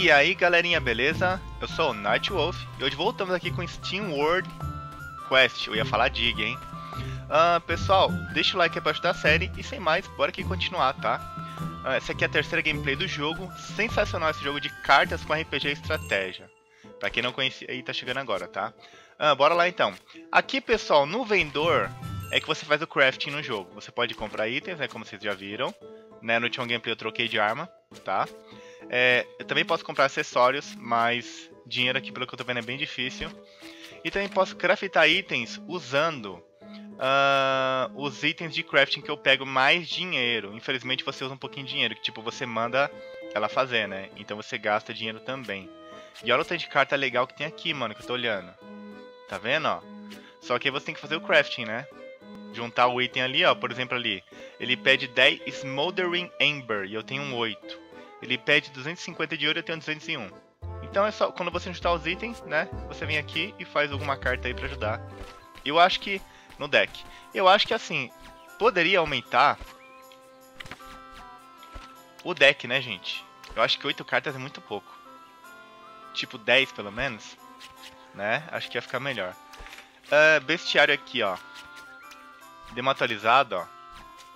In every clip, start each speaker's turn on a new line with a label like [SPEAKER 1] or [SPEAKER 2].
[SPEAKER 1] E aí galerinha, beleza? Eu sou o Nightwolf e hoje voltamos aqui com Steam World Quest. Eu ia falar Dig, hein? Uh, pessoal, deixa o like aí pra ajudar a série e sem mais, bora aqui continuar, tá? Uh, essa aqui é a terceira gameplay do jogo. Sensacional esse jogo de cartas com RPG e estratégia. Pra quem não conhecia aí, tá chegando agora, tá? Uh, bora lá então. Aqui, pessoal, no vendedor é que você faz o crafting no jogo. Você pode comprar itens, né, como vocês já viram. Né, no último gameplay eu troquei de arma, tá? É, eu também posso comprar acessórios, mas dinheiro aqui, pelo que eu tô vendo, é bem difícil. E também posso craftar itens usando uh, os itens de crafting que eu pego mais dinheiro. Infelizmente você usa um pouquinho de dinheiro, que tipo, você manda ela fazer, né? Então você gasta dinheiro também. E olha o tanto de carta legal que tem aqui, mano, que eu tô olhando. Tá vendo, ó? Só que você tem que fazer o crafting, né? Juntar o item ali, ó. Por exemplo, ali. Ele pede 10 Smoldering Ember e eu tenho um 8. Ele pede 250 de ouro e eu tenho 201. Então é só quando você juntar os itens, né? Você vem aqui e faz alguma carta aí pra ajudar. Eu acho que no deck. Eu acho que assim, poderia aumentar o deck, né, gente? Eu acho que 8 cartas é muito pouco. Tipo 10 pelo menos, né? Acho que ia ficar melhor. Uh, bestiário aqui, ó. Deu ó.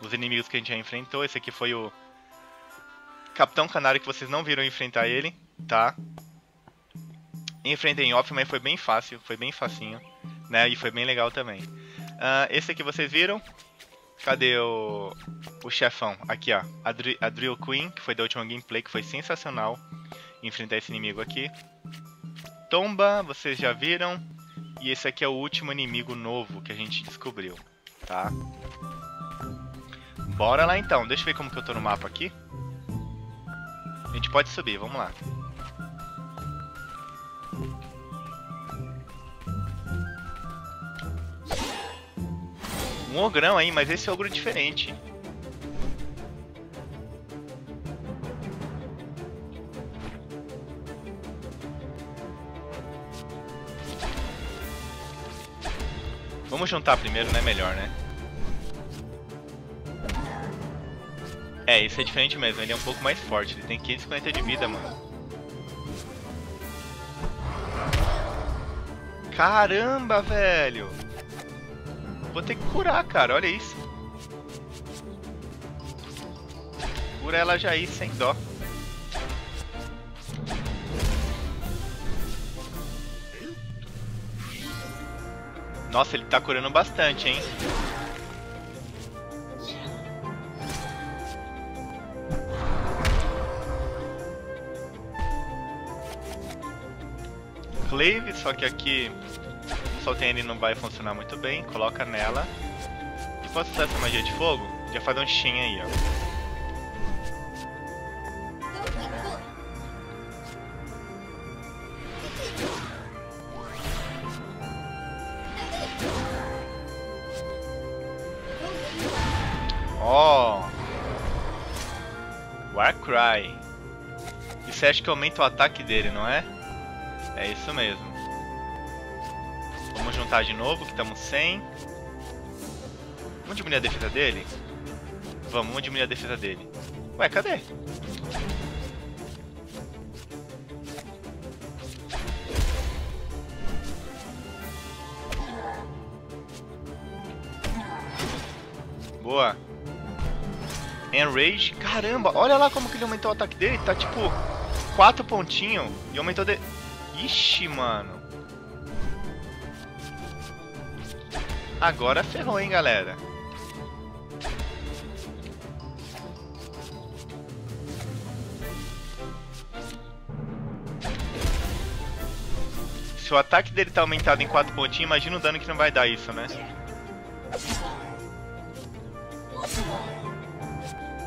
[SPEAKER 1] Os inimigos que a gente já enfrentou. Esse aqui foi o Capitão Canário que vocês não viram enfrentar ele, tá? Enfrentei em off, mas foi bem fácil, foi bem facinho, né? E foi bem legal também. Uh, esse aqui vocês viram. Cadê o, o chefão? Aqui, ó. A, Dr a Drill Queen, que foi da última gameplay, que foi sensacional enfrentar esse inimigo aqui. Tomba, vocês já viram. E esse aqui é o último inimigo novo que a gente descobriu, tá? Bora lá então. Deixa eu ver como que eu tô no mapa aqui. A gente pode subir, vamos lá. Um ogrão aí, mas esse é ogro diferente. Vamos juntar primeiro, né? Melhor, né? É, isso é diferente mesmo, ele é um pouco mais forte, ele tem 550 de vida, mano. Caramba, velho! Vou ter que curar, cara, olha isso. Cura ela já aí, sem dó. Nossa, ele tá curando bastante, hein? Clave, só que aqui tem ele não vai funcionar muito bem. Coloca nela. E posso usar essa magia de fogo? Já faz um chin aí, ó. Ó! Oh. Warcry. Você acha que aumenta o ataque dele, não é? É isso mesmo. Vamos juntar de novo, que estamos sem. Vamos diminuir a defesa dele? Vamos, vamos diminuir a defesa dele. Ué, cadê? Boa. Enrage. Caramba, olha lá como que ele aumentou o ataque dele. Tá tipo 4 pontinhos e aumentou de... Ixi, mano. Agora ferrou, hein, galera. Se o ataque dele tá aumentado em 4 pontinhos, imagina o dano que não vai dar isso, né?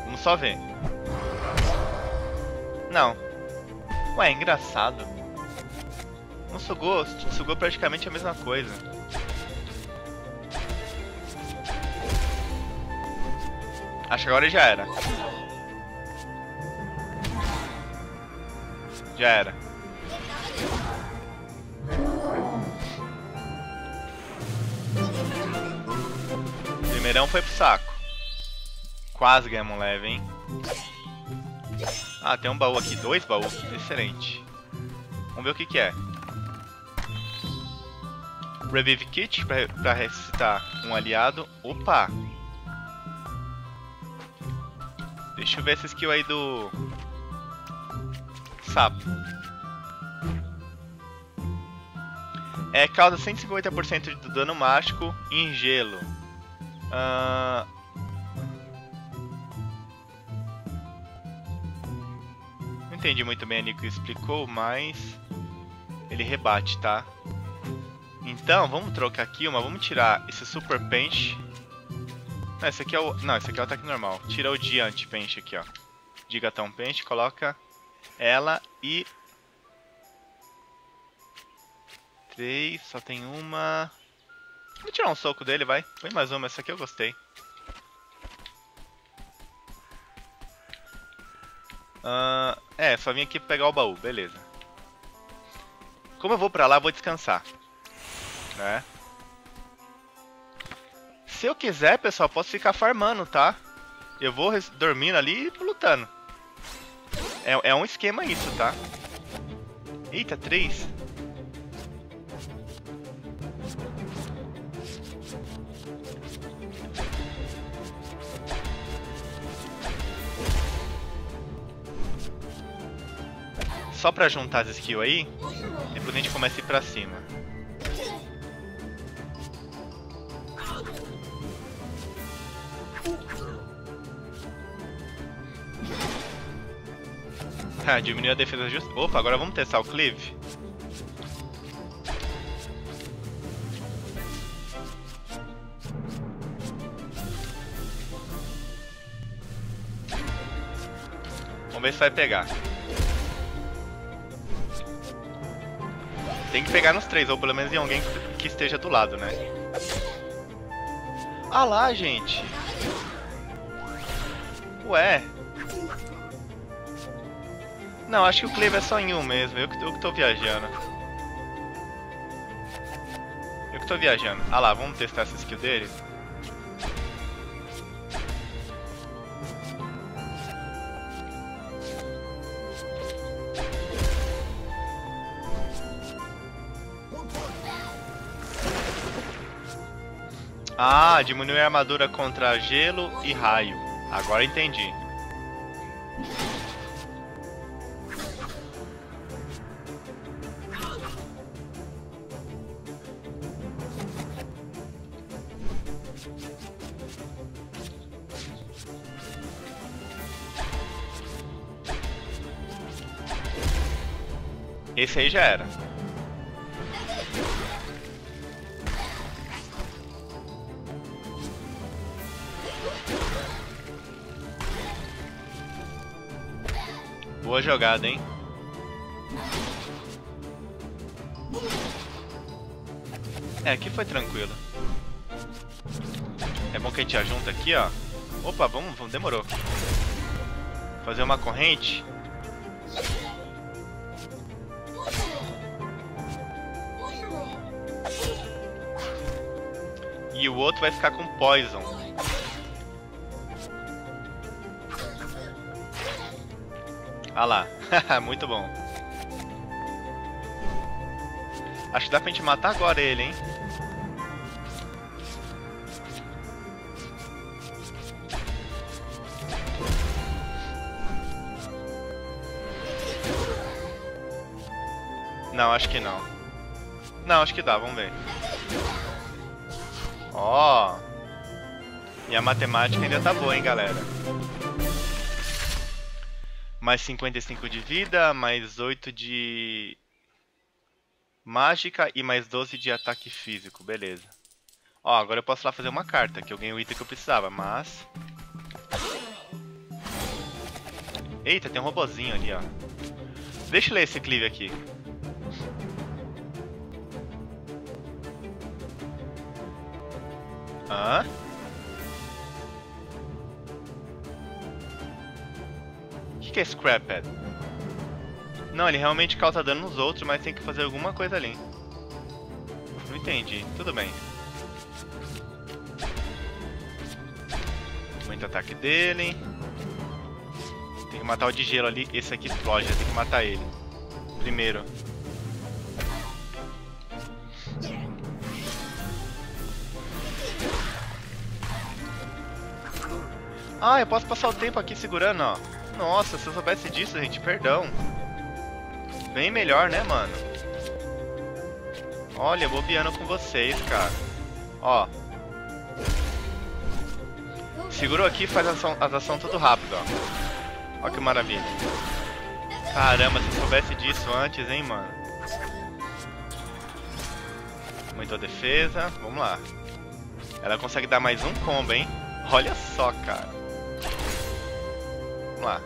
[SPEAKER 1] Vamos só ver. Não. Ué, é engraçado. Não sugou, sugou praticamente a mesma coisa. Acho que agora já era. Já era. Primeirão foi pro saco. Quase ganhamos um leve, hein? Ah, tem um baú aqui, dois baús, excelente. Vamos ver o que que é. Revive Kit pra ressuscitar um aliado. Opa! Deixa eu ver essa skill aí do... Sapo. É, causa 150% de dano mágico em gelo. Uh... Não entendi muito bem o que explicou, mas... Ele rebate, tá? Então, vamos trocar aqui uma. Vamos tirar esse Super Paint. Não, esse aqui é o... Não, esse aqui é o ataque normal. Tira o Diante Paint aqui, ó. Digatão Paint, coloca ela e... Três, só tem uma... Vou tirar um soco dele, vai. Põe mais uma, essa aqui eu gostei. Uh, é, só vim aqui pegar o baú, beleza. Como eu vou pra lá, vou descansar né? Se eu quiser, pessoal, posso ficar farmando, tá? Eu vou dormindo ali e lutando. É, é um esquema isso, tá? Eita, três. Só pra juntar as skills aí, depois a gente começa a ir pra cima. Ah, diminuiu a defesa justa. Opa, agora vamos testar o cleave. Vamos ver se vai pegar. Tem que pegar nos três, ou pelo menos em alguém que esteja do lado, né? Ah lá, gente. Ué. Não, acho que o Cleave é só em um mesmo. Eu que, eu que tô viajando. Eu que tô viajando. Ah lá, vamos testar essa skill dele. Ah, diminui a armadura contra gelo e raio. Agora entendi. Esse aí já era. Boa jogada, hein? É, aqui foi tranquilo. É bom que a gente junta aqui, ó. Opa, vamos, vamos demorou. Fazer uma corrente. E o outro vai ficar com Poison. Ah lá, muito bom. Acho que dá pra gente matar agora ele, hein? Não, acho que não. Não, acho que dá, vamos ver. Ó. E a matemática ainda tá boa, hein, galera. Mais 55 de vida, mais 8 de mágica e mais 12 de ataque físico, beleza. Ó, agora eu posso lá fazer uma carta, que eu ganhei o item que eu precisava, mas... Eita, tem um robozinho ali, ó. Deixa eu ler esse clive aqui. Hã? O que, que é Scraphead? Não, ele realmente causa dano nos outros, mas tem que fazer alguma coisa ali. Não entendi. Tudo bem. Muito ataque dele. Tem matar o de gelo ali. Esse aqui explode, tem que matar ele. Primeiro. Ah, eu posso passar o tempo aqui segurando, ó. Nossa, se eu soubesse disso, gente, perdão. Bem melhor, né, mano? Olha, bobeando com vocês, cara. Ó. Segurou aqui e faz as ações ação tudo rápido, ó. Ó que maravilha. Caramba, se eu soubesse disso antes, hein, mano. Muita defesa. Vamos lá. Ela consegue dar mais um combo, hein? Olha só, cara. Lá.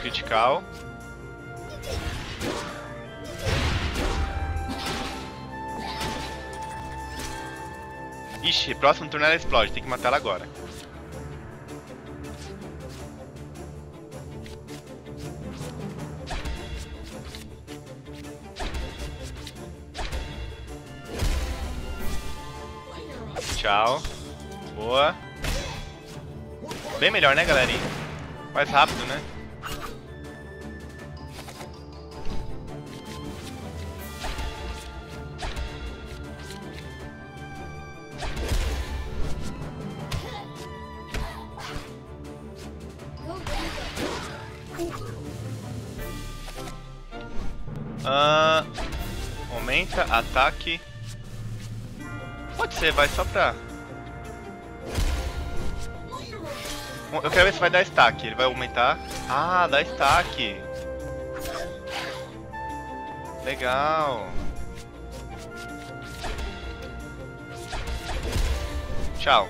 [SPEAKER 1] Critical. Ixi, próximo turno ela explode, tem que matar ela agora. Tchau. Bem melhor, né, galerinha? Mais rápido, né? Uh, aumenta ataque. Pode ser, vai só pra. Eu quero ver se vai dar stack. Ele vai aumentar. Ah, dá stack. Legal. Tchau.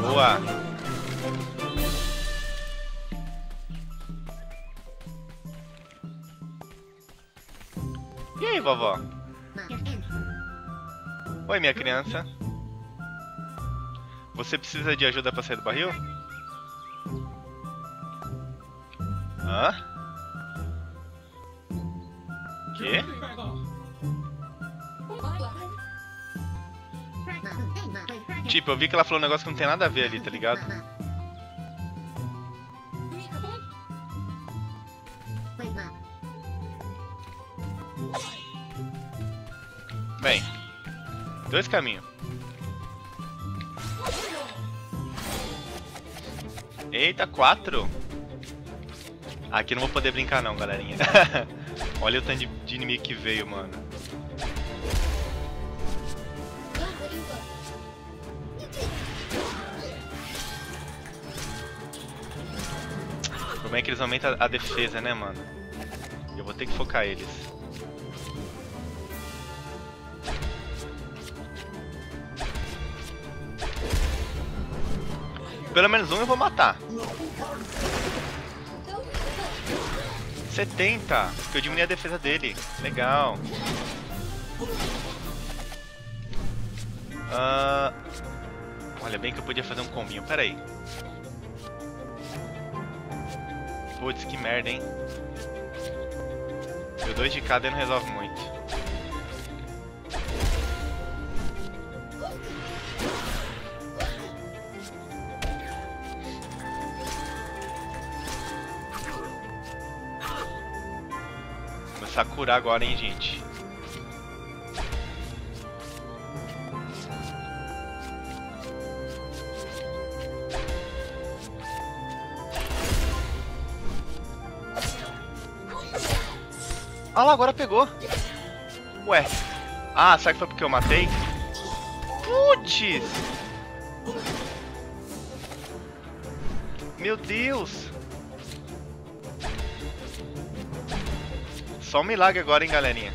[SPEAKER 1] Boa. E aí, vovó? Oi, minha criança. Você precisa de ajuda pra sair do barril? Hã? Quê? Tipo, eu vi que ela falou um negócio que não tem nada a ver ali, tá ligado? Bem, dois caminhos. Eita, quatro? Aqui não vou poder brincar não, galerinha. Olha o tanto de, de inimigo que veio, mano. Como é que eles aumentam a defesa, né, mano? Eu vou ter que focar eles. Pelo menos um eu vou matar. 70, porque eu diminui a defesa dele. Legal. Uh, olha bem que eu podia fazer um combinho. Pera aí. Putz, que merda, hein? Deu dois de cada não resolve muito. Curar agora, hein, gente. Ah lá, agora pegou. Ué. Ah, será que foi porque eu matei? Putz! Meu Deus! Só um milagre agora, hein, galerinha.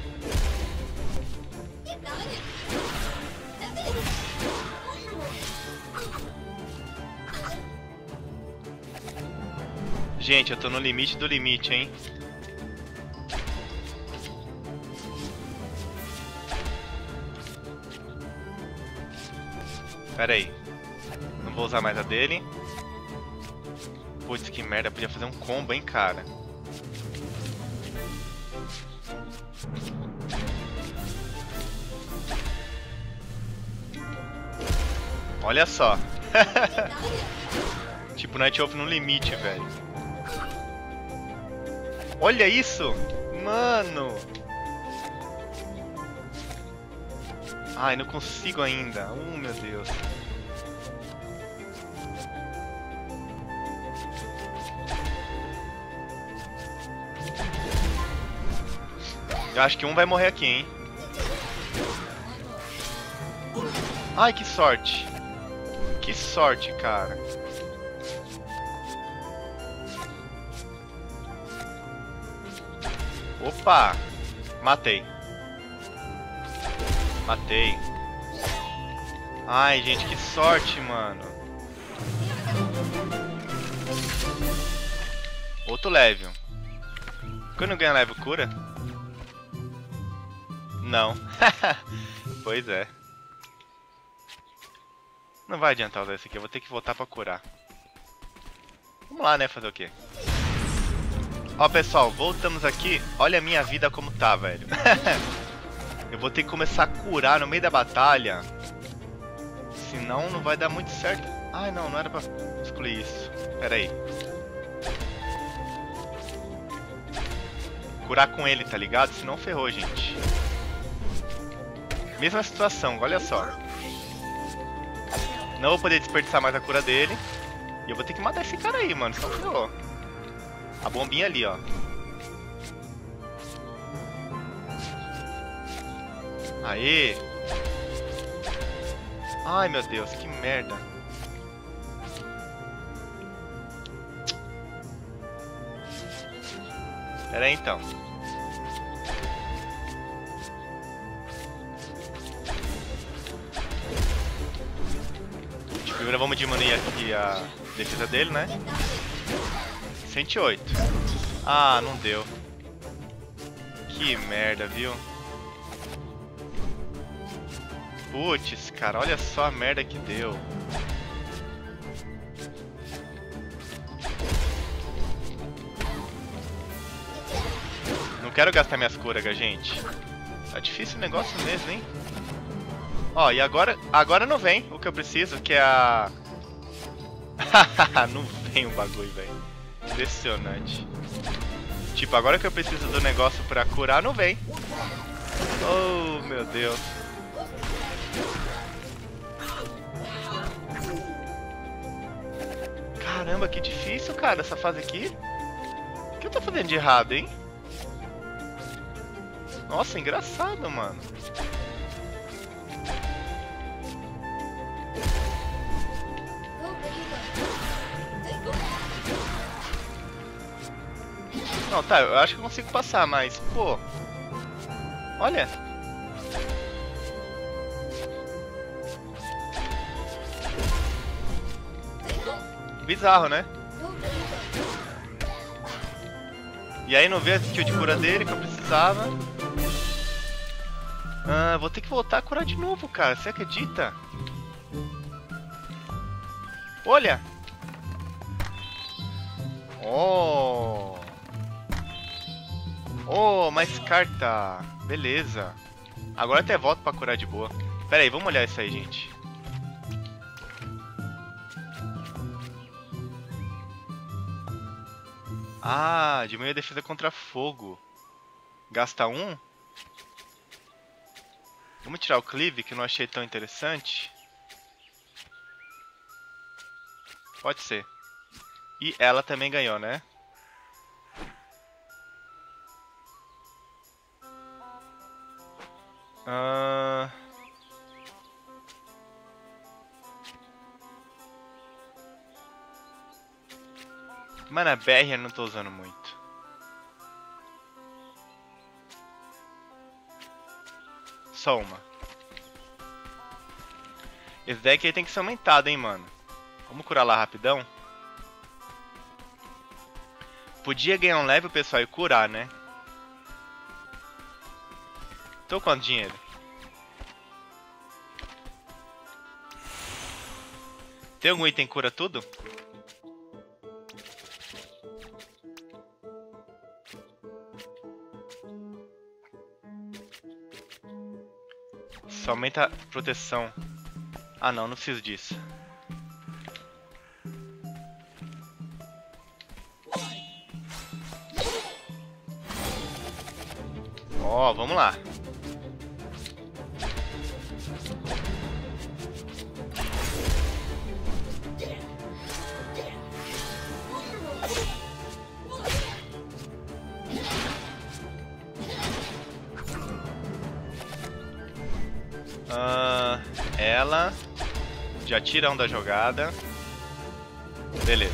[SPEAKER 1] Gente, eu tô no limite do limite, hein? Pera aí. Não vou usar mais a dele. Putz, que merda. Podia fazer um combo, hein, cara. Olha só. tipo, Night Wolf no limite, velho. Olha isso! Mano! Ai, não consigo ainda. Oh, meu Deus. Eu acho que um vai morrer aqui, hein? Ai, que sorte. Que sorte, cara. Opa! Matei. Matei. Ai, gente, que sorte, mano. Outro level. Quando ganha level cura? Não. pois é. Não vai adiantar usar esse aqui, eu vou ter que voltar pra curar. Vamos lá, né, fazer o quê? Ó, pessoal, voltamos aqui. Olha a minha vida como tá, velho. eu vou ter que começar a curar no meio da batalha. Senão não vai dar muito certo. Ai, não, não era pra excluir isso. Pera aí. Curar com ele, tá ligado? Senão ferrou, gente. Mesma situação, olha só. Não vou poder desperdiçar mais a cura dele. E eu vou ter que matar esse cara aí, mano. Senão ferrou. A bombinha ali, ó. Aê! Ai, meu Deus, que merda. Pera aí, então. Primeiro vamos diminuir aqui a defesa dele, né? 108. Ah, não deu. Que merda, viu? Putz, cara, olha só a merda que deu. Não quero gastar minhas curas, gente. Tá difícil o negócio mesmo, hein? Ó, e agora, agora não vem o que eu preciso, que é a... não vem o bagulho, velho. Impressionante. Tipo, agora que eu preciso do negócio pra curar, não vem. Oh, meu Deus. Caramba, que difícil, cara, essa fase aqui. O que eu tô fazendo de errado, hein? Nossa, engraçado, mano. Não, tá, eu acho que eu consigo passar, mas, pô... Olha... Bizarro, né? E aí não vê a skill de cura dele que eu precisava. Ah, vou ter que voltar a curar de novo, cara. Você acredita? Olha! Oh! Oh, mais carta. Beleza. Agora até volto pra curar de boa. Pera aí, vamos olhar isso aí, gente. Ah, diminui a defesa contra fogo. Gasta um? Vamos tirar o cleave, que não achei tão interessante. Pode ser. E ela também ganhou, né? Uh... Mano, a BR eu não tô usando muito. Só uma. Esse deck aí tem que ser aumentado, hein, mano. Vamos curar lá rapidão. Podia ganhar um level, pessoal, e curar, né? Tô quanto dinheiro? Tem algum item cura tudo? Só aumenta a proteção. Ah não, não preciso disso. Ó, oh, vamos lá. Tira um da jogada. Beleza.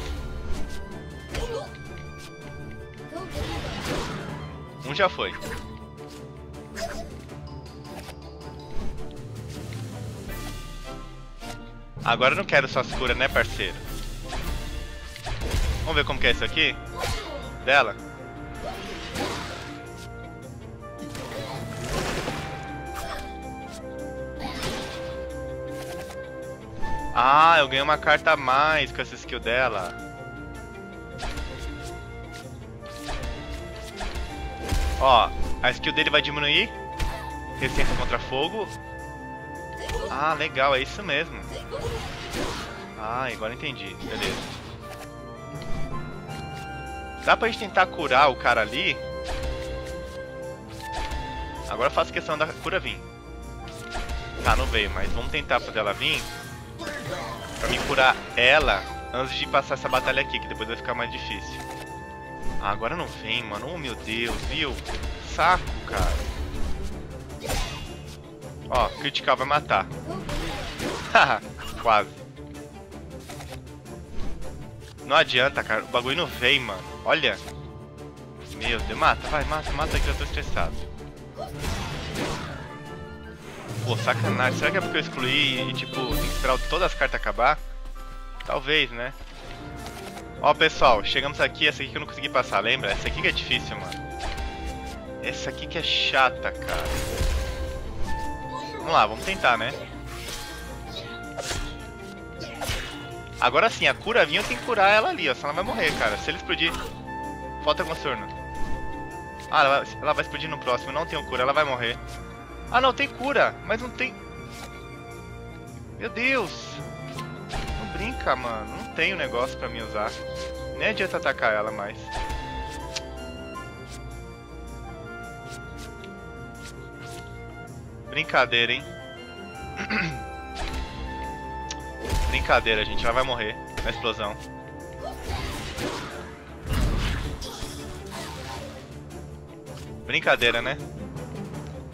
[SPEAKER 1] Um já foi. Agora eu não quero suas curas, né, parceiro? Vamos ver como que é isso aqui? Dela. Ah, eu ganhei uma carta a mais com essa skill dela. Ó, a skill dele vai diminuir resistência contra fogo. Ah, legal, é isso mesmo. Ah, agora entendi. Beleza. Dá pra gente tentar curar o cara ali? Agora eu faço questão da cura vir. Tá, não veio, mas vamos tentar fazer ela vir. Pra me curar ela antes de passar essa batalha aqui, que depois vai ficar mais difícil. Ah, agora não vem, mano. Oh, meu Deus, viu? Saco, cara. Ó, critical vai matar. Quase. Não adianta, cara. O bagulho não vem, mano. Olha. Meu Deus. Mata, vai, mata, mata que eu tô estressado. Pô, sacanagem. Será que é porque eu excluí e, tipo, tem que esperar todas as cartas acabar? Talvez, né? Ó, pessoal. Chegamos aqui. Essa aqui que eu não consegui passar, lembra? Essa aqui que é difícil, mano. Essa aqui que é chata, cara. Vamos lá, vamos tentar, né? Agora sim, a cura vinha tem que curar ela ali, ó. Senão ela vai morrer, cara. Se ele explodir. Falta algum turno. Ah, ela vai, ela vai explodir no próximo. Não tem cura, ela vai morrer. Ah, não, tem cura. Mas não tem. Meu Deus. Não brinca, mano. Não tem o um negócio pra me usar. Nem adianta atacar ela mais. Brincadeira, hein? Brincadeira, gente. Ela vai morrer na explosão. Brincadeira, né?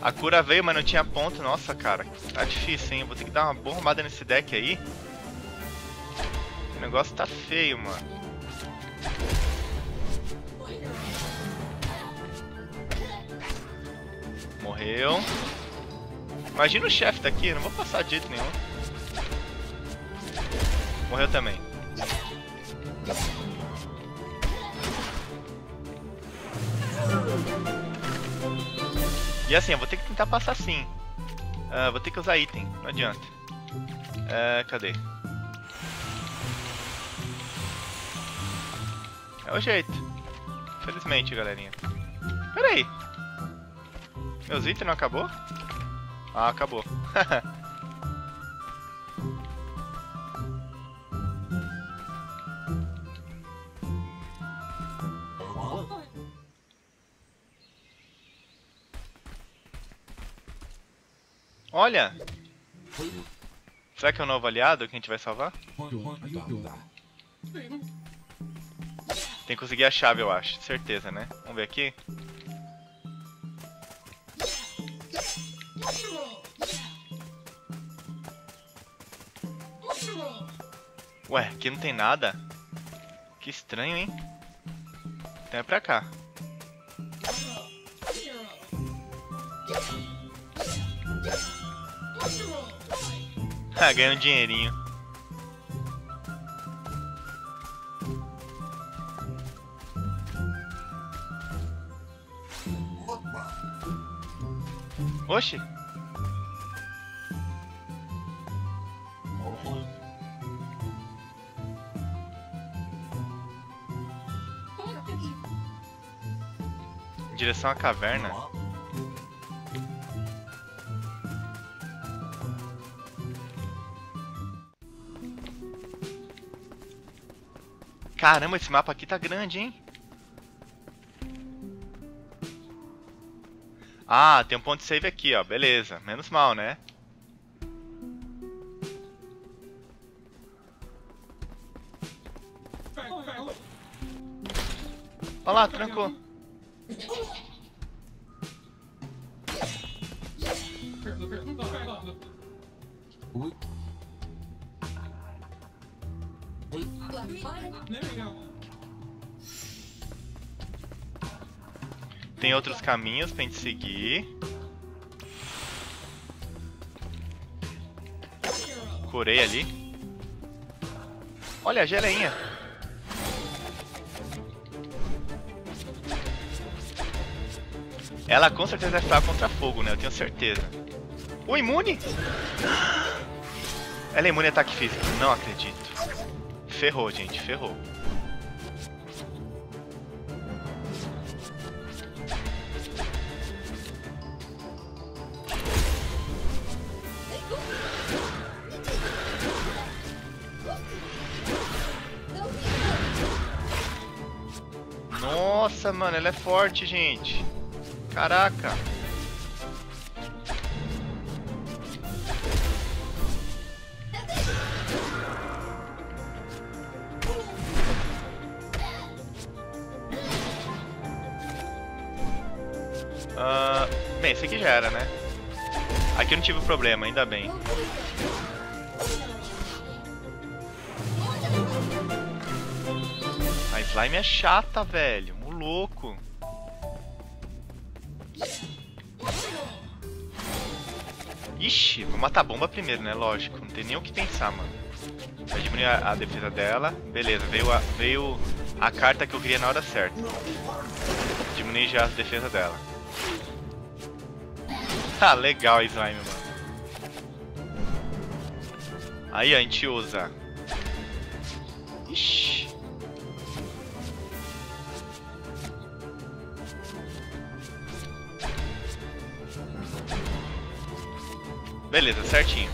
[SPEAKER 1] A cura veio, mas não tinha ponto. Nossa, cara. Tá difícil, hein? Vou ter que dar uma boa arrumada nesse deck aí. O negócio tá feio, mano. Morreu. Imagina o chefe daqui, não vou passar de jeito nenhum. Morreu também. E assim, eu vou ter que tentar passar sim. Uh, vou ter que usar item, não adianta. Uh, cadê? É o jeito. Felizmente, galerinha. Pera aí. Meus itens não acabou? Ah, acabou. Olha! Será que é o novo aliado que a gente vai salvar? Tem que conseguir a chave, eu acho. Certeza, né? Vamos ver aqui. Ué, aqui não tem nada? Que estranho, hein? Então é pra cá. Ganha um dinheirinho. Oxi. Direção à caverna. Caramba, esse mapa aqui tá grande, hein? Ah, tem um ponto de save aqui, ó. Beleza. Menos mal, né? Olha lá, trancou. Caminhos pra gente seguir. Curei ali. Olha a geleinha. Ela com certeza fraca contra fogo, né? Eu tenho certeza. O imune? Ela é imune a ataque físico. Não acredito. Ferrou, gente. Ferrou. Nossa, mano, ela é forte, gente. Caraca. Uh, bem, esse aqui já era, né? Aqui eu não tive problema, ainda bem. A slime é chata, velho. Louco. Ixi, vou matar a bomba primeiro, né? Lógico, não tem nem o que pensar, mano. Vai diminuir a, a, defesa dela. Beleza, veio a, veio a carta que eu queria na hora certa. Diminuir já a defesa dela. Tá legal a slime, mano. Aí a gente usa. Ixi. Beleza, certinho.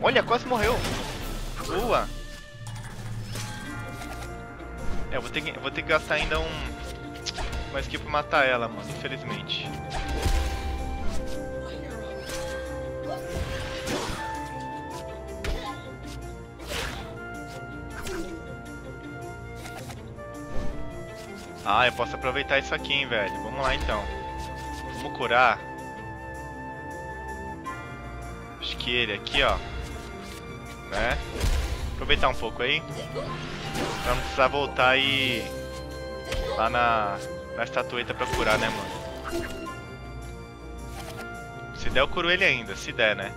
[SPEAKER 1] Olha, quase morreu. Boa. É, eu vou ter que, vou ter que gastar ainda um... Uma skill pra matar ela, mano, infelizmente. Ah, eu posso aproveitar isso aqui, hein, velho. Vamos lá, então. Vamos curar. Acho que ele aqui, ó. Né? Aproveitar um pouco aí. Pra não precisar voltar e... Lá na... Na estatueta pra curar, né, mano? Se der, eu curo ele ainda. Se der, né?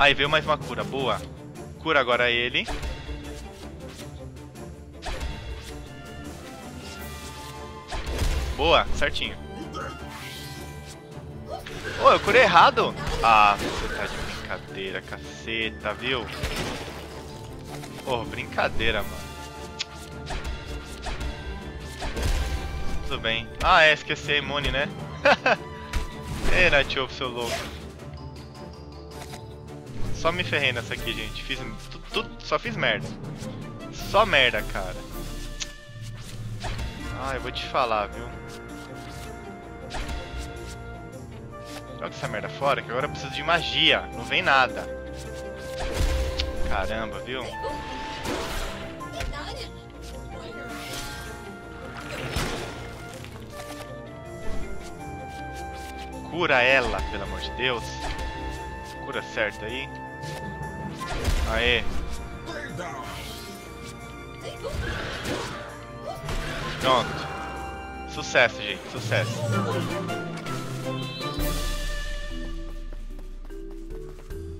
[SPEAKER 1] Aí veio mais uma cura, boa. Cura agora ele. Boa, certinho. Oh, eu curei errado? Ah, você tá de brincadeira, caceta, viu? Oh, brincadeira, mano. Tudo bem. Ah, é, esqueci a imune, né? Ei, Natiof, seu louco. Só me ferrei nessa aqui, gente. Fiz tudo, só fiz merda. Só merda, cara. Ah, eu vou te falar, viu? Joga essa merda fora, que agora eu preciso de magia. Não vem nada. Caramba, viu? Cura ela, pelo amor de Deus. Cura certo aí. Aê. Pronto. Sucesso, gente. Sucesso.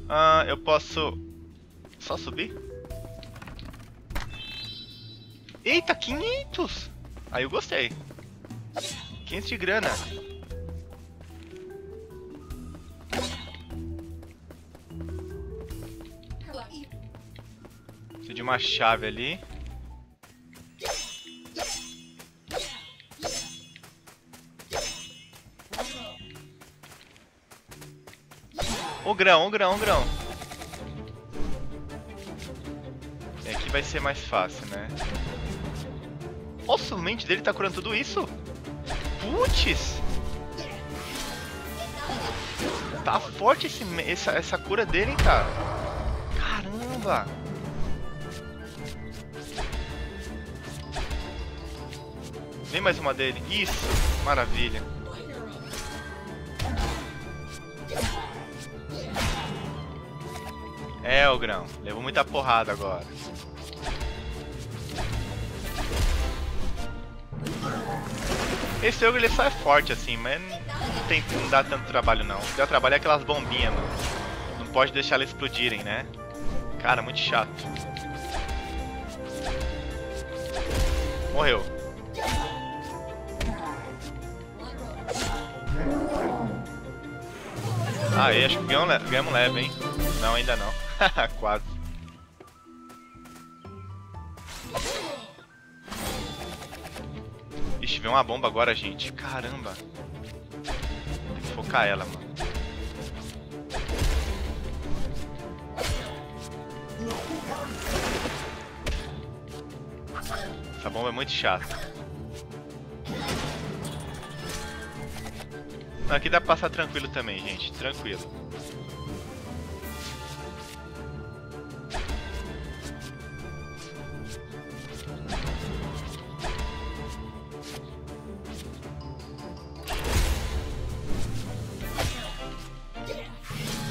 [SPEAKER 1] Ah, eu posso... Só subir? Eita, 500! Aí eu gostei. 500 de grana. Uma chave ali. O grão, o grão, o grão. E aqui vai ser mais fácil, né? Nossa, o mente dele tá curando tudo isso? Putz! Tá forte esse, essa, essa cura dele, hein, cara? Caramba! Vem mais uma dele. Isso! Maravilha. É, o grão. Levou muita porrada agora. Esse jogo ele só é forte assim, mas não, tem, não dá tanto trabalho não. O que dá trabalho é aquelas bombinhas, mano. Não pode deixar elas explodirem, né? Cara, muito chato. Morreu. Aí, acho que ganhamos leve, hein? Não, ainda não. Quase. Ixi, veio uma bomba agora, gente. Caramba. Tem que focar ela, mano. Essa bomba é muito chata. Aqui dá pra passar tranquilo também, gente. Tranquilo.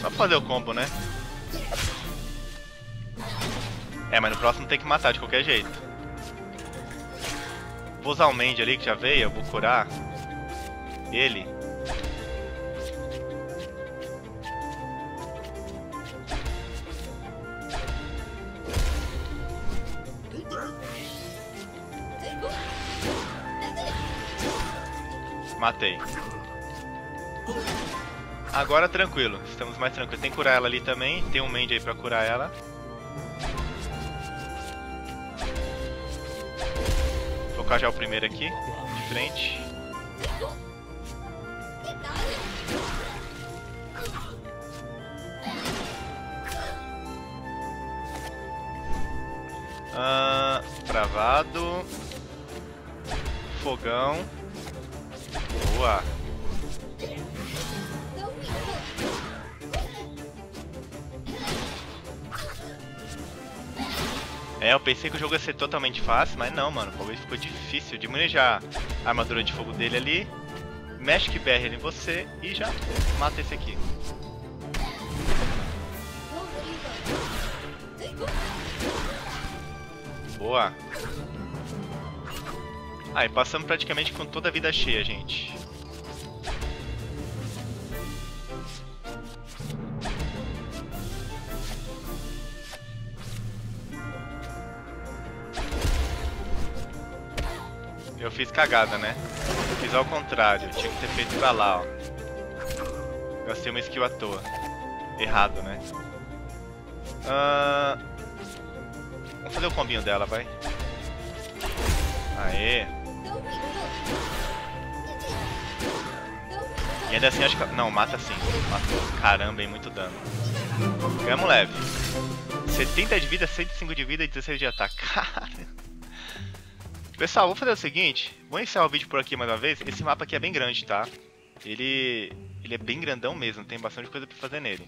[SPEAKER 1] Só fazer o combo, né? É, mas no próximo tem que matar de qualquer jeito. Vou usar o Mandy ali que já veio, eu vou curar ele. Agora tranquilo, estamos mais tranquilos. Tem que curar ela ali também, tem um Mandy aí pra curar ela. Vou focar já o primeiro aqui, de frente. Ah, travado. Fogão. Boa. É, eu pensei que o jogo ia ser totalmente fácil, mas não, mano. Bagulho ficou difícil. Diminui já a armadura de fogo dele ali. Mexe que BR em você e já mata esse aqui. Boa. Aí, ah, passamos praticamente com toda a vida cheia, gente. Eu fiz cagada, né? Fiz ao contrário, tinha que ter feito pra lá, ó. Gastei uma skill à toa. Errado, né? Vamos fazer o combinho dela, vai. Aê. E ainda assim acho que... Não, mata sim. Matou. Caramba, hein, muito dano. Ganhamos leve. 70 de vida, 105 de vida e 16 de ataque. Cara... Pessoal, vou fazer o seguinte, vou encerrar o vídeo por aqui mais uma vez. Esse mapa aqui é bem grande, tá? Ele, ele é bem grandão mesmo, tem bastante coisa pra fazer nele.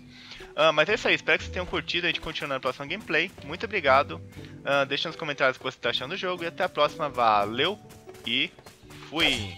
[SPEAKER 1] Uh, mas é isso aí, espero que vocês tenham curtido. A gente continua na próxima gameplay. Muito obrigado. Uh, deixa nos comentários o que você está achando do jogo. E até a próxima. Valeu e fui!